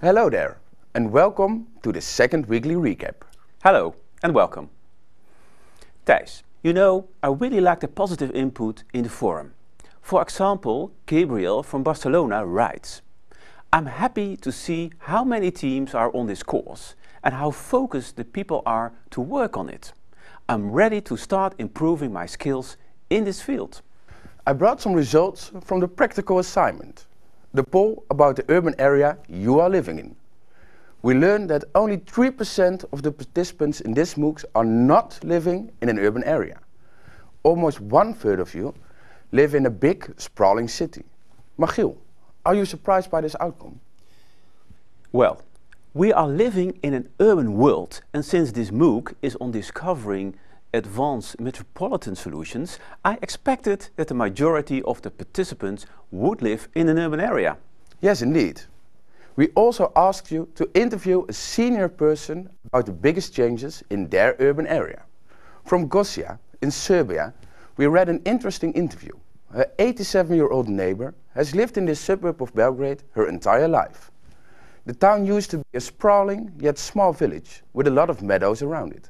Hello there, and welcome to the second weekly recap. Hello, and welcome. Thijs, you know, I really like the positive input in the forum. For example, Gabriel from Barcelona writes, I'm happy to see how many teams are on this course and how focused the people are to work on it. I'm ready to start improving my skills in this field. I brought some results from the practical assignment, the poll about the urban area you are living in. We learned that only 3% of the participants in this MOOCs are not living in an urban area. Almost one third of you live in a big, sprawling city. Magiel, are you surprised by this outcome? Well, we are living in an urban world and since this MOOC is on discovering advanced metropolitan solutions, I expected that the majority of the participants would live in an urban area. Yes, indeed. We also asked you to interview a senior person about the biggest changes in their urban area. From Gosia in Serbia, we read an interesting interview. Her 87-year-old neighbor has lived in this suburb of Belgrade her entire life. The town used to be a sprawling yet small village with a lot of meadows around it.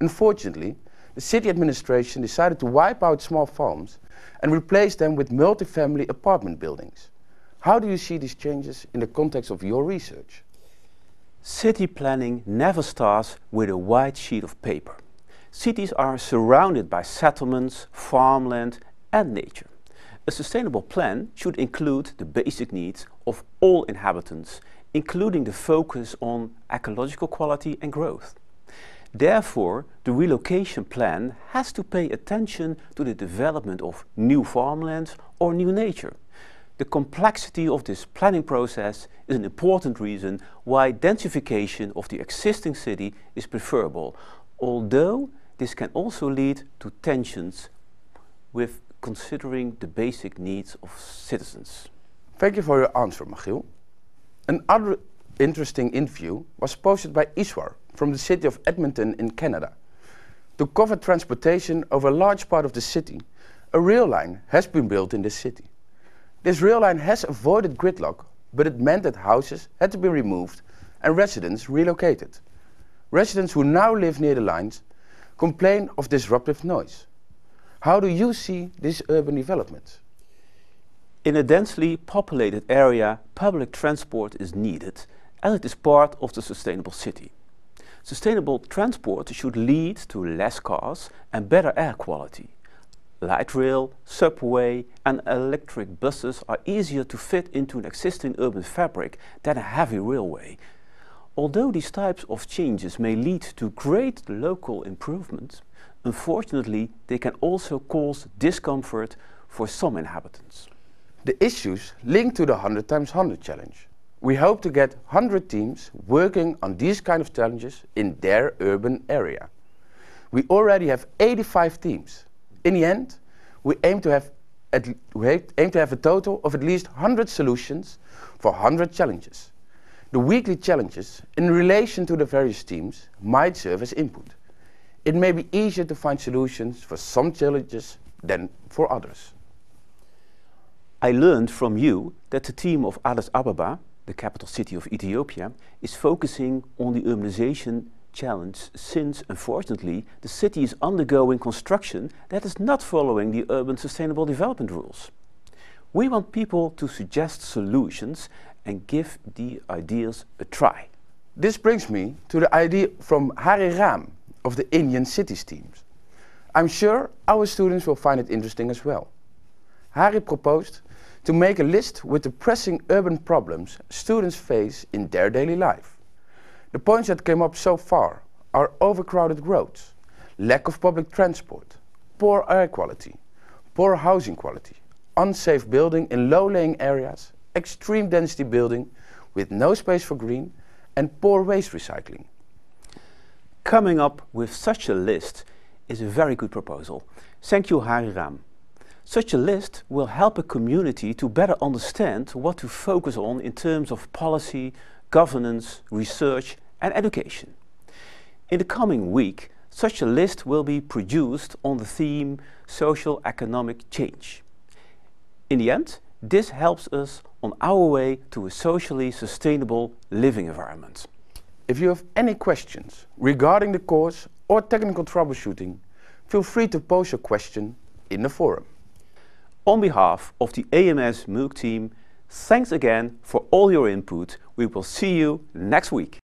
Unfortunately, the city administration decided to wipe out small farms and replace them with multi-family apartment buildings. How do you see these changes in the context of your research? City planning never starts with a white sheet of paper. Cities are surrounded by settlements, farmland and nature. A sustainable plan should include the basic needs of all inhabitants including the focus on ecological quality and growth. Therefore, the relocation plan has to pay attention to the development of new farmland or new nature. The complexity of this planning process is an important reason why densification of the existing city is preferable, although this can also lead to tensions with considering the basic needs of citizens. Thank you for your answer, Magiel. Another interesting interview was posted by Iswar from the city of Edmonton in Canada. To cover transportation over a large part of the city, a rail line has been built in this city. This rail line has avoided gridlock, but it meant that houses had to be removed and residents relocated. Residents who now live near the lines complain of disruptive noise. How do you see this urban development? In a densely populated area, public transport is needed as it is part of the sustainable city. Sustainable transport should lead to less cars and better air quality. Light rail, subway and electric buses are easier to fit into an existing urban fabric than a heavy railway. Although these types of changes may lead to great local improvements, unfortunately they can also cause discomfort for some inhabitants the issues linked to the 100 times 100 challenge. We hope to get 100 teams working on these kind of challenges in their urban area. We already have 85 teams. In the end, we aim to have, we aim to have a total of at least 100 solutions for 100 challenges. The weekly challenges in relation to the various teams might serve as input. It may be easier to find solutions for some challenges than for others. I learned from you that the team of Addis Ababa, the capital city of Ethiopia, is focusing on the urbanization challenge since, unfortunately, the city is undergoing construction that is not following the urban sustainable development rules. We want people to suggest solutions and give the ideas a try. This brings me to the idea from Hari Ram of the Indian Cities teams. I'm sure our students will find it interesting as well. Hari proposed to make a list with the pressing urban problems students face in their daily life. The points that came up so far are overcrowded roads, lack of public transport, poor air quality, poor housing quality, unsafe building in low-lying areas, extreme density building with no space for green, and poor waste recycling. Coming up with such a list is a very good proposal. Thank you, Hari Ram. Such a list will help a community to better understand what to focus on in terms of policy, governance, research and education. In the coming week, Such a list will be produced on the theme Social Economic Change. In the end, this helps us on our way to a socially sustainable living environment. If you have any questions regarding the course or technical troubleshooting, feel free to post your question in the forum. On behalf of the AMS MOOC team, thanks again for all your input. We will see you next week.